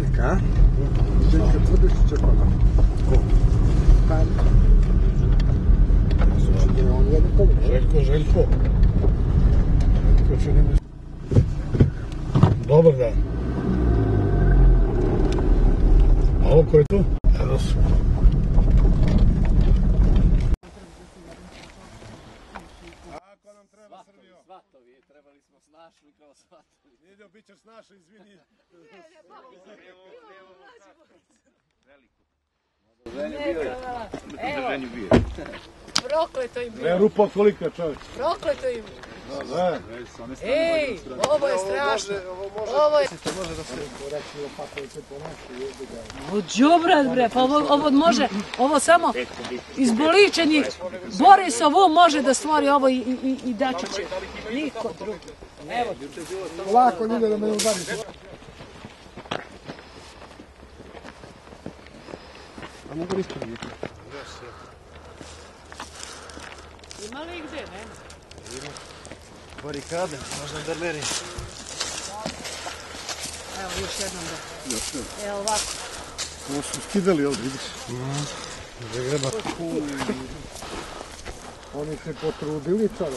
dele, cara. Smo snašli kao svatovi. Nije bit ćeš naša, izvini. Evo, prokleto im Ne, bilo, rupa kolika čovječ. prokleto im. Da, Ej, ovo je strašno. Ovo je... O džubrat bre, pa ovo, ovo može, ovo samo izboličeni Borisov um može da stvori ovo i, i, i Dačić. Niko drugi. Evo, Lako ljude da me ne udariš. A mogu ispraviti? ima li gde, ne? Barikade, možda drmeri. Evo, još jednom da. Evo ovako. ovo su skidali ovdje, vidiš. Oni se potrudili čoveč.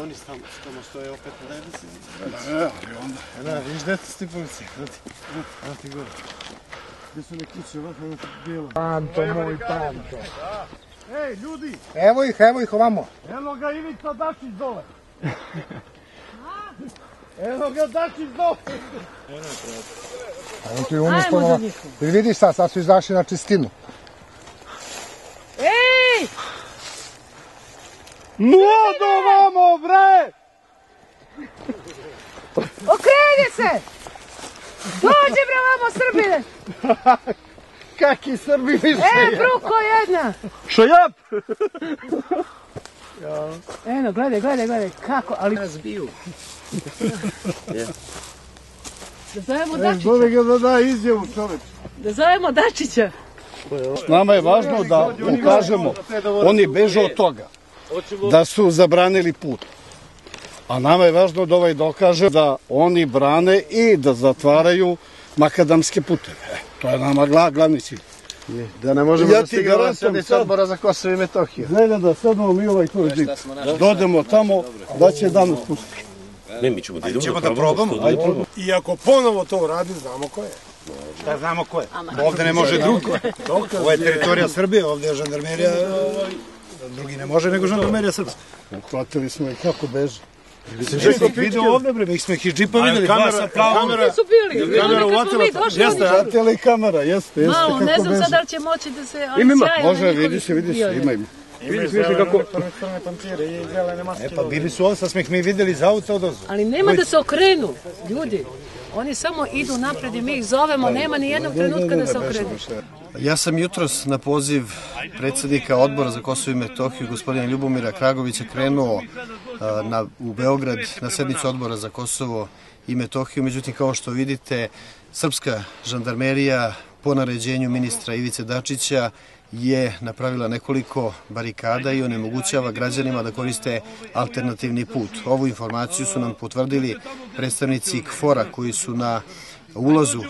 Oni tamo, tamo stoje opet na jednici. Ne, ali onda. Da, vidiš ti policija? Evo ti, evo ti gore. Gde su neki kuće ovako, evo ti bijelo. Panto moj, panto. Ej, ljudi, Evo ih, evo ih ovamo. eno ga Ivica Dačić dole. Eno ga Dačić dole. Evo ti ponovo. njih. I vidiš sad, sad su izašli na čistinu. Ej! Nudo vamo, bre! Okreni se! Dođi bre vamo Srbine! Kaki Srbi više. E, bruko jedna! Šajap! Eno, gledaj, gledaj, gledaj, kako, ali... Da zovemo Dačića, Zove ga da da izjavu čoveč. da zovemo Dačića. Nama je važno da pokažemo, oni beže od toga, da su zabranili put. A nama je važno da ovaj dokaže da oni brane i da zatvaraju makadamske puteve. E, to je nama gla, glavni cilj. Da ne možemo Ja da ti stignemo na sad- odbora za Kosovo i Metohiju. Gledaj da sednemo mi ovaj tu džip. Dodemo tamo, da će danas pustiti. Ne, mi ćemo da idemo Ćemo da probamo. I ako ponovo to uradi, znamo ko je. Šta znamo ko je? Ovde ne može drugi. Ovo je teritorija Srbije, ovde je žandarmerija, ovaj, drugi ne može nego žandarmerija srpska. Uhvatili smo i kako beže. Sve ih vidio ovde, bre, mi smo ih iz džipa videli, dva sa plavom. Gde su bili? kamera uvatila- oni Zatela i kamera, jeste, jeste Malo, ne znam sad da li će moći da se... ali Ima, ima, može, vidi se, vidi se, ima, ima. Vidiš, vidiš kako... Crne pancire i zelene maske. E pa bili su ovde, sad smo ih mi videli iz auta od ozvu. Ali nema da se okrenu, ljudi. Oni samo idu napred i mi ih zovemo, nema ni jednog trenutka da se okrenu. Ja sam jutros na poziv predsjednika odbora za Kosovo i Metohiju, gospodina Ljubomira Kragovića, krenuo a, na, u Beograd na sednicu odbora za Kosovo i Metohiju. Međutim, kao što vidite, srpska žandarmerija po naređenju ministra Ivice Dačića je napravila nekoliko barikada i onemogućava građanima da koriste alternativni put. Ovu informaciju su nam potvrdili predstavnici KFOR-a koji su na ulazu uh,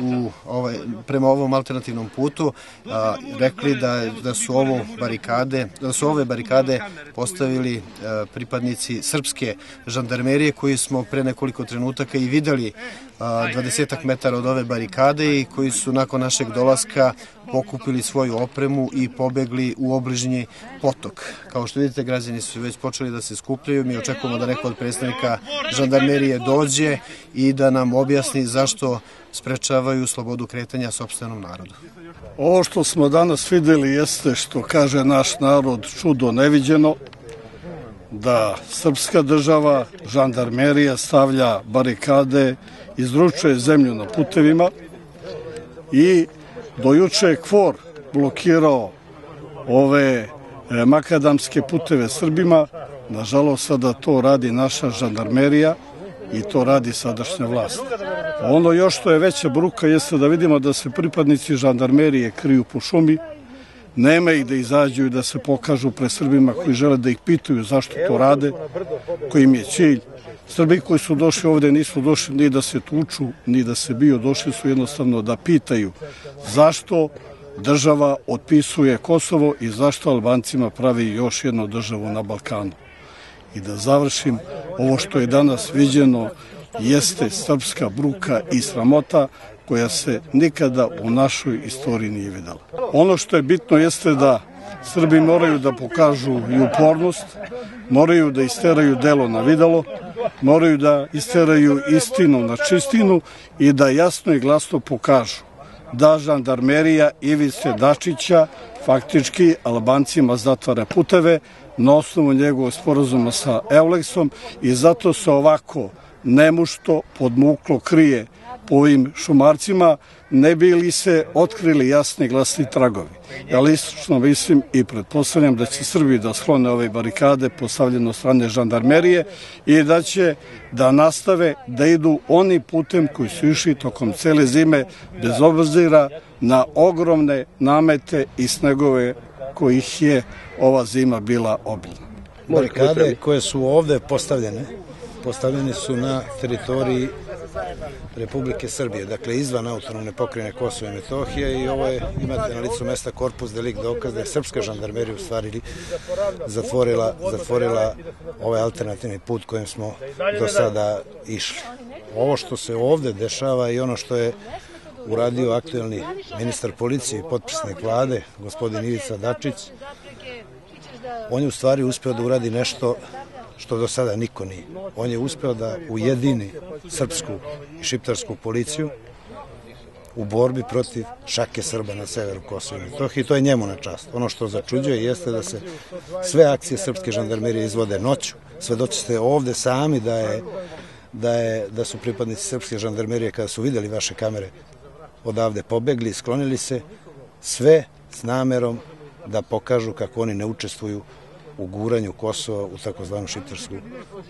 u ovaj, prema ovom alternativnom putu uh, rekli da, da su ovo barikade da su ove barikade postavili uh, pripadnici srpske žandarmerije koji smo pre nekoliko trenutaka i videli 20 metara od ove barikade i koji su nakon našeg dolaska pokupili svoju opremu i pobegli u obližnji potok. Kao što vidite, građani su već počeli da se skupljaju. Mi očekujemo da neko od predstavnika žandarmerije dođe i da nam objasni zašto sprečavaju slobodu kretanja sobstvenom narodu. Ovo što smo danas videli jeste što kaže naš narod čudo neviđeno, da srpska država, žandarmerija stavlja barikade, izručuje zemlju na putevima i dojuče je KFOR blokirao ove e, makadamske puteve Srbima. Nažalost, sada to radi naša žandarmerija i to radi sadašnja vlast. Ono još što je veća bruka jeste da vidimo da se pripadnici žandarmerije kriju po šumi, nema ih da izađu i da se pokažu pre Srbima koji žele da ih pitaju zašto to rade, koji im je cilj. Srbi koji su došli ovde nisu došli ni da se tuču, ni da se bio, došli su jednostavno da pitaju zašto država otpisuje Kosovo i zašto Albancima pravi još jednu državu na Balkanu. I da završim, ovo što je danas viđeno jeste srpska bruka i sramota koja se nikada u našoj istoriji nije videla. Ono što je bitno jeste da Srbi moraju da pokažu i upornost, moraju da isteraju delo na videlo, moraju da isteraju istinu na čistinu i da jasno i glasno pokažu da žandarmerija Ivice Dačića faktički Albancima zatvara puteve na osnovu njegovog sporazuma sa Euleksom i zato se ovako nemušto podmuklo krije ovim šumarcima, ne bi li se otkrili jasni glasni tragovi. Ja lično mislim i pretpostavljam da će Srbi da sklone ove barikade postavljene od strane žandarmerije i da će da nastave da idu oni putem koji su išli tokom cele zime bez obzira na ogromne namete i snegove kojih je ova zima bila obilna. Barikade koje su ovde postavljene, postavljene su na teritoriji Republike Srbije, dakle izvan autonomne pokrajine Kosova i Metohije i ovo je, imate na licu mesta korpus delik dokaz da je srpska žandarmerija u stvari zatvorila, zatvorila ovaj alternativni put kojim smo do sada išli. Ovo što se ovde dešava i ono što je uradio aktuelni ministar policije i potpisnik vlade, gospodin Ivica Dačić, on je u stvari uspeo da uradi nešto što do sada niko nije. On je uspeo da ujedini srpsku i šiptarsku policiju u borbi protiv šake Srba na severu Kosova i Metohije i to je njemu na čast. Ono što začuđuje jeste da se sve akcije srpske žandarmerije izvode noću. Svedoći ste ovde sami da je da, je, da su pripadnici srpske žandarmerije kada su videli vaše kamere odavde pobegli, sklonili se, sve s namerom da pokažu kako oni ne učestvuju u guranju Kosova u takozvanu šiptarsku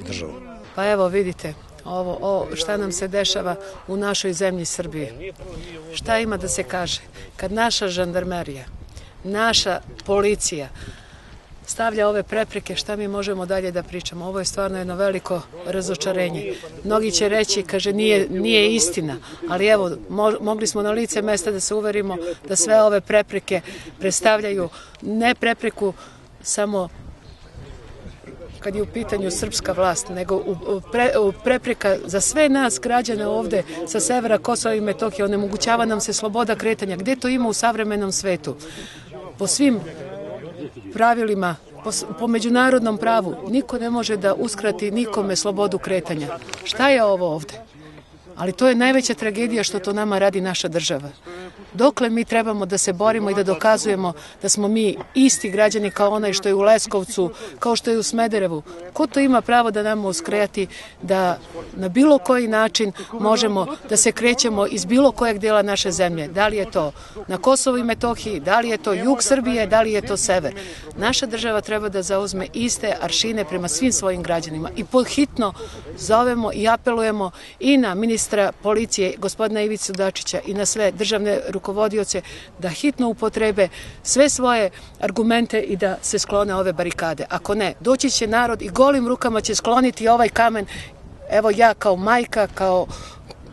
državu. Pa evo vidite, ovo, ovo, šta nam se dešava u našoj zemlji Srbiji. Šta ima da se kaže? Kad naša žandarmerija, naša policija stavlja ove prepreke, šta mi možemo dalje da pričamo? Ovo je stvarno jedno veliko razočarenje. Mnogi će reći, kaže, nije, nije istina, ali evo, mo, mogli smo na lice mesta da se uverimo da sve ove prepreke predstavljaju ne prepreku samo kad je u pitanju srpska vlast, nego u, pre, u prepreka za sve nas građane ovde sa severa Kosova i Metohije, onemogućava nam se sloboda kretanja. Gde to ima u savremenom svetu? Po svim pravilima po, po međunarodnom pravu niko ne može da uskrati nikome slobodu kretanja. Šta je ovo ovde? Ali to je najveća tragedija što to nama radi naša država. Dokle mi trebamo da se borimo i da dokazujemo da smo mi isti građani kao onaj što je u Leskovcu, kao što je u Smederevu. Ko to ima pravo da nam uskrejati da na bilo koji način možemo da se krećemo iz bilo kojeg dela naše zemlje? Da li je to na Kosovo i Metohiji, da li je to jug Srbije, da li je to sever? Naša država treba da zauzme iste aršine prema svim svojim građanima i podhitno zovemo i apelujemo i na ministra policije gospodina Ivicu Dačića i na sve državne rukovodioce da hitno upotrebe sve svoje argumente i da se sklone ove barikade. Ako ne, doći će narod i golim rukama će skloniti ovaj kamen. Evo ja kao majka, kao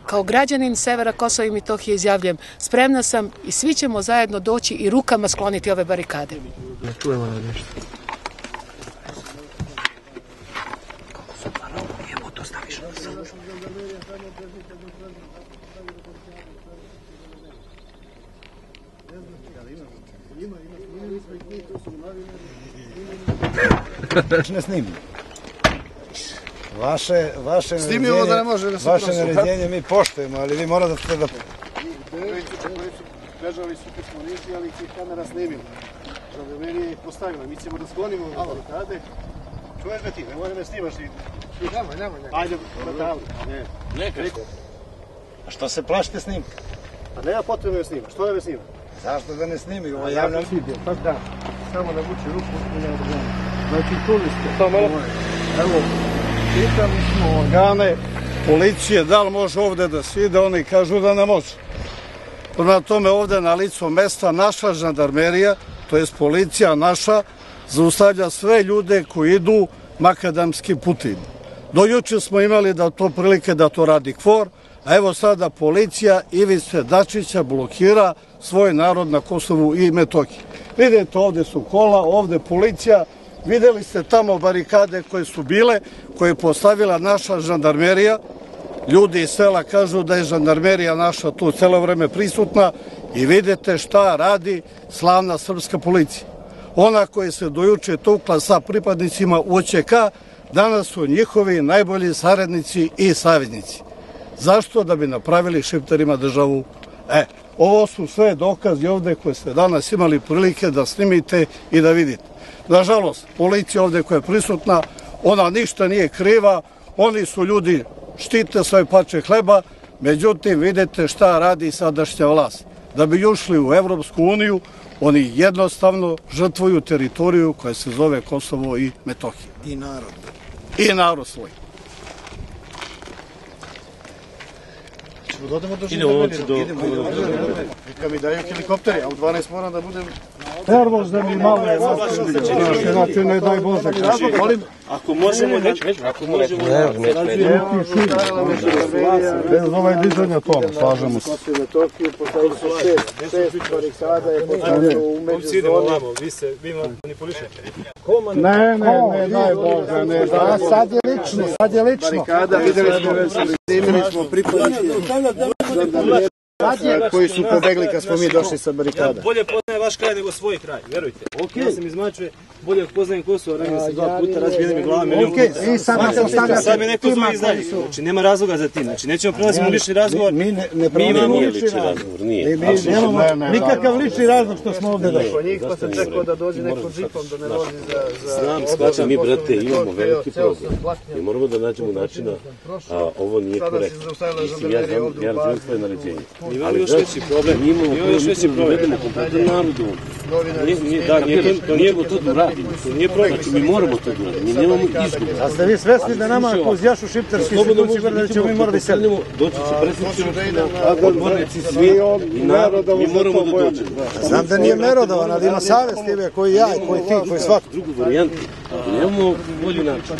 kao građanin severa Kosova i Metohije izjavljujem, spremna sam i svi ćemo zajedno doći i rukama skloniti ove barikade. Ne čujemo na nešto. Ne snimim. Vaše, vaše Snimi ovo da ne može da se vaše prosi. naređenje mi poštujemo, ali vi morate da... da Bežali su kad smo nišli, ali ih kamera snimila. Žandarmerija ih postavila. Mi ćemo da sklonimo ove barikade. Čuješ me ti, ne može me snimaš ti. Nemoj, nemoj, nemoj. Ajde, na tavu. Ne. Neka. A što se plašite snimka? A nema potrebe da snima. Što da me snima? Zašto da ne snimi? Ovo je Ja javno... pa da. Samo navuči ruku i ne održava. Znači, čuli ste. To malo. Evo, pitali smo organe policije da li može ovde da se ide, oni kažu da ne može. Prema tome ovde na licu mesta naša žandarmerija, to jest policija naša, zaustavlja sve ljude koji idu makadamski putin. Do juče smo imali da to prilike da to radi KFOR, a evo sada policija Ivice Dačića blokira svoj narod na Kosovu i Metohiji. Vidite, ovde su kola, ovde policija, videli ste tamo barikade koje su bile, koje je postavila naša žandarmerija, Ljudi iz sela kažu da je žandarmerija naša tu celo vreme prisutna i vidite šta radi slavna srpska policija. Ona koja se dojuče tukla sa pripadnicima UČK, danas su njihovi najbolji saradnici i saveznici. Zašto? Da bi napravili šiptarima državu. E, ovo su sve dokazi ovde koje ste danas imali prilike da snimite i da vidite. Nažalost, policija ovde koja je prisutna, ona ništa nije kriva, oni su ljudi štite svoje pače hleba, međutim vidite šta radi sadašnja vlast. Da bi ušli u Evropsku uniju, oni jednostavno žrtvuju teritoriju koja se zove Kosovo i Metohija. I narod. I narod svoj. Da odemo do Idemo žandarmerije. ovdje do- Neka mi daju helikopteri, a u 12 moram da budem... Prvo da mi malo je znači ne daj Bože. Molim? Ako možemo, ako možemo, Bez ovaj dizanja tona, slažemo se. I Metohiju, postavili su šest, šest barikada je postavljeno u međuzoni. vi se, vi manipulišete. Ne, ne, ne, daj Bože, ne, daj Sad je lično, sad je lično. Barikada, videli smo već, snimili smo pripadnike koji su pobegli kad smo mi došli sa barikada. Bolje poznaje vaš kraj nego svoj kraj, verujte. Ja sam iz Mačve, bolje poznajem Kosovo, ranio sam dva puta, razbijene mi glava, puta. i sad se stavljate Sad me neko zove iz koji dalje. su- Znači, nema razloga za tim. Znači, nećemo prelazimo u lični razgovor. Mi ne, ne Mi imamo lični razgovor, nije. Nemamo nikakav lični razlog što smo ovde došli. Po njih pa sam čekao da dođe nekom džipom, da ne vozi za... za Znam, shvaćam, mi brate imamo veliki problem. Mi moramo da nađemo načina, a ovo nije korektno. Mislim, ja znam, u ja razumem tvoje naređenje. Imamo još veći problem. Imamo još veći problem. Vedemo kompletan narod ovdje. Nije, nije, da, nije, to, nije, to da uradimo. To nije problem. Znači, mi moramo to da uradimo. Mi nemamo izgovor. A ste vi svesni da nama uz jašu šiptarski Slobodno institucije možemo, da ćemo mi morati krenemo, doći će predsjednici odbornici, svi i narod, mi moramo da dođemo. Znam da nije merodovan, ali ima savest tebe koji ja, i koji ti, koji svako. Drugu varijantu, nemamo bolji način.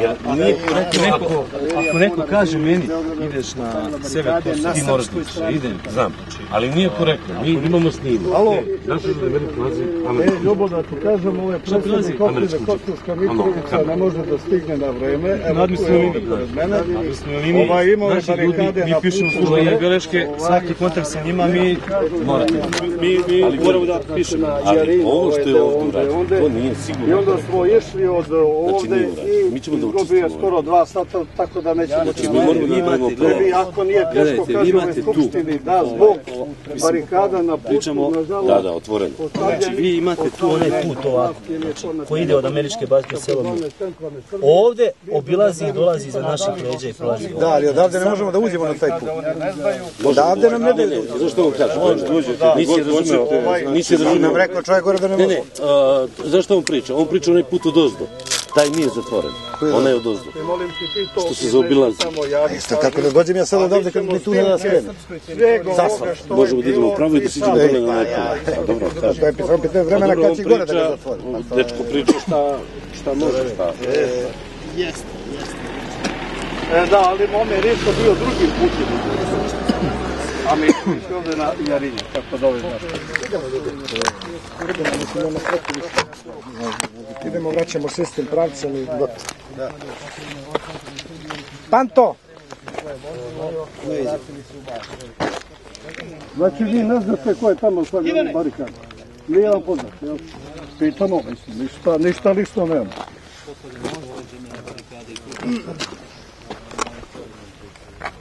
Jer nije Neko, ako neko kaže meni, ideš na sever Kosova, ti moraš da ideš. Idem, znam, ali nije korektno. Mi imamo snimu. Alo, Naša želveri plazi, e, Ljubo, da ti kažem, ovo je opštine Američkom Kosovska Mitrovica, ne može da stigne na vreme. Evo, tu administrativnoj liniji. pored mene. Ovaj imao je naši ljudi, barikade mi na pišemo putu. službene beleške, svaki kontakt sa njima, mi morate. Mi, mi moramo da pišemo. Ali ovo što je ovdje urađeno, to nije sigurno. Onda smo išli od ovde i ćemo da izgubio skoro dva sata, tako da nećemo Znači, mi moramo da Ne bi, ako nije teško, kažemo u tu- Skupštini, da, zbog barikada na putu, Pričamo- nažalost, Da, da, otvoreno. Znači, vi imate tu onaj put ovako, koji ide od američke sela Mur. Ovde obilazi i dolazi iza naših leđa i prolazi. Da, ali odavde ne možemo da uđemo na taj put. Odavde nam ne Ne, ne, zašto vam kažem? Nisi razumeo, nisi razumeo. Nam rekao čovjek gore da ne Ne, može. ne, a, zašto on priča? On priča onaj put od ozdo. Taj nije zatvoren. Onaj je od ozdo. Molim ti ti to. Što se zaobilazi. Isto kako da dođem ja sad odavde kad mi tu ne da što je Možemo da idemo pravo i da siđemo dole na neku. A dobro, kažem. To je pitao pitao vremena kad će gore da ga zatvori. dečko priča šta, šta može, šta. E, da, ali mome je isto bio drugi put. A mi smo ovde na Jarinje, tako da ovaj znaš. Idemo, vraćamo sistem pravcem i gotovo. Panto! Znači vi ne znate ko je tamo stavljeno barikad? Nije vam poznat, jel? Pitamo, mislim, ništa, ništa lično nema.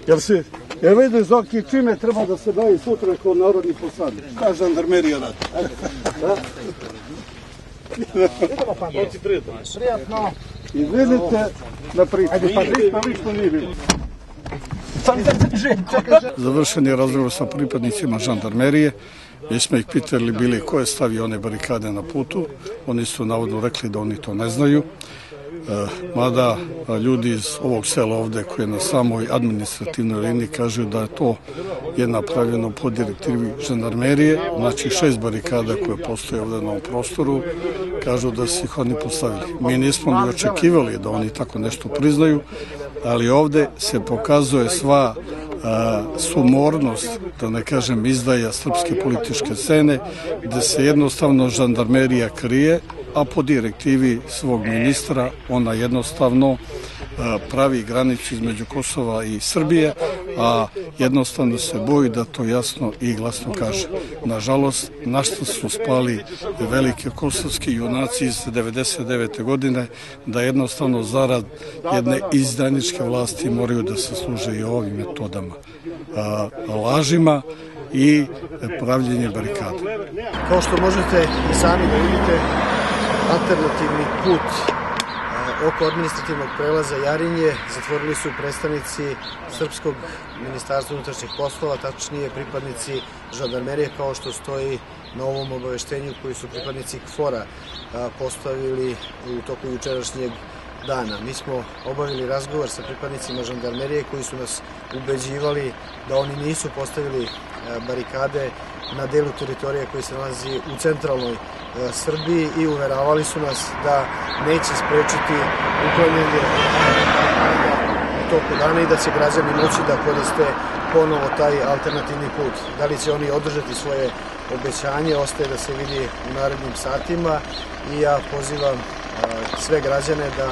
Jel si, jel vidi Zoki čime treba da se bavi sutra kao narodni poslanik? Šta žandarmerija radi? Da? Prijatno. Izvinite da pričam. Ajde, pa ništa lično nije bilo. Završen je razgovor sa pripadnicima žandarmerije. Mi smo ih pitali bili ko je stavio one barikade na putu. Oni su navodno rekli da oni to ne znaju. Mada ljudi iz ovog sela ovde koji na samoj administrativnoj liniji kažu da je to je napravljeno po direktivi žandarmerije, znači šest barikada koje postoje ovde na ovom prostoru, kažu da su ih oni postavili. Mi nismo ni očekivali da oni tako nešto priznaju, ali ovde se pokazuje sva a, sumornost, da ne kažem izdaja srpske političke scene, gde se jednostavno žandarmerija krije, a po direktivi svog ministra ona jednostavno pravi granicu između Kosova i Srbije, a jednostavno se boji da to jasno i glasno kaže. Nažalost, na što su spali velike kosovski junaci iz 99. godine, da jednostavno zarad jedne izdaničke vlasti moraju da se služe i ovim metodama. Lažima i pravljenje barikada. Kao što možete i sami da vidite, alternativni put oko administrativnog prelaza Jarinje zatvorili su predstavnici Srpskog ministarstva unutrašnjih poslova, tačnije pripadnici žandarmerije kao što stoji na ovom obaveštenju koji su pripadnici KFOR-a postavili u toku jučerašnjeg dana. Mi smo obavili razgovor sa pripadnicima žandarmerije koji su nas ubeđivali da oni nisu postavili barikade na delu teritorije koji se nalazi u centralnoj Srbiji i uveravali su nas da neće sprečiti uklanjanje toku dana i da će građani moći da koriste ponovo taj alternativni put. Da li će oni održati svoje obećanje, ostaje da se vidi u narednim satima i ja pozivam sve građane da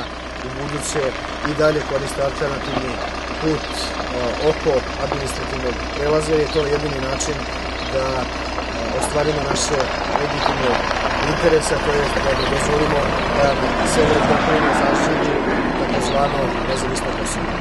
u buduće i dalje koriste alternativni put oko administrativnog prelaza, je to jedini način da ostvarimo naše legitimne interesa, to je da ne dozvolimo da sever pokrajine zaštiti takozvano nezavisno Kosovo.